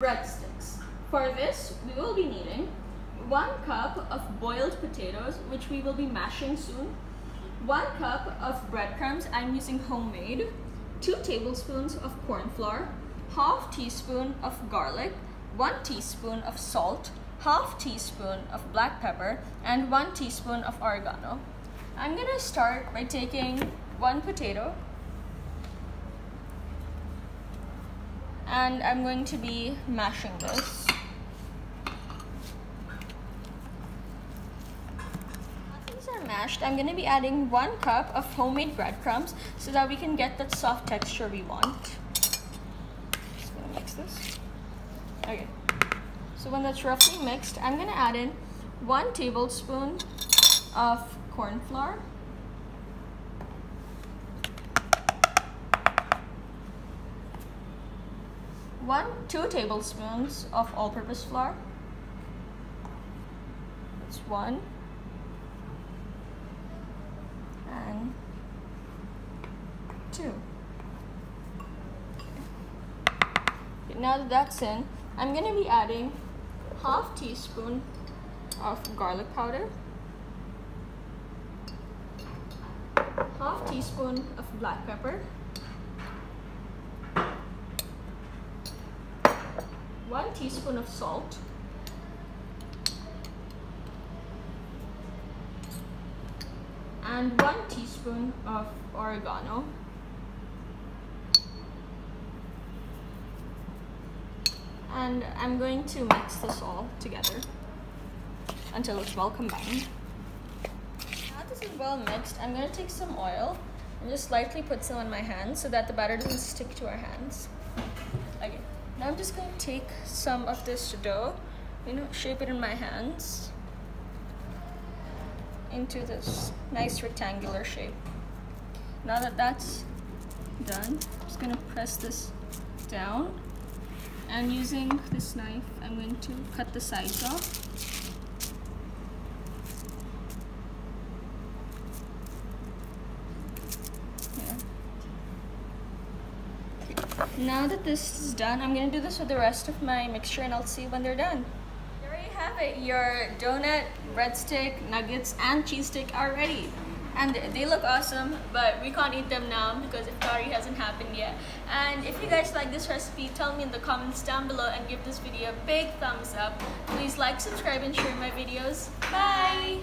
breadsticks. For this, we will be needing one cup of boiled potatoes, which we will be mashing soon, one cup of breadcrumbs, I'm using homemade, two tablespoons of corn flour, half teaspoon of garlic, one teaspoon of salt, half teaspoon of black pepper, and one teaspoon of oregano. I'm gonna start by taking one potato and I'm going to be mashing this. These are mashed. I'm going to be adding one cup of homemade breadcrumbs so that we can get that soft texture we want. Just to mix this. Okay. So when that's roughly mixed, I'm going to add in one tablespoon of corn flour. One, two tablespoons of all-purpose flour. That's one. And two. Okay, now that that's in, I'm gonna be adding half teaspoon of garlic powder, half teaspoon of black pepper, 1 teaspoon of salt, and 1 teaspoon of oregano. And I'm going to mix this all together until it's well combined. Now this is well mixed, I'm going to take some oil and just lightly put some on my hands so that the batter doesn't stick to our hands. Okay. Now I'm just going to take some of this dough, you know, shape it in my hands into this nice rectangular shape. Now that that's done, I'm just going to press this down and using this knife, I'm going to cut the sides off. Now that this is done, I'm gonna do this with the rest of my mixture and I'll see when they're done. There you have it. Your donut, breadstick, nuggets, and cheese stick are ready. And they look awesome, but we can't eat them now because iftari hasn't happened yet. And if you guys like this recipe, tell me in the comments down below and give this video a big thumbs up. Please like, subscribe, and share my videos. Bye!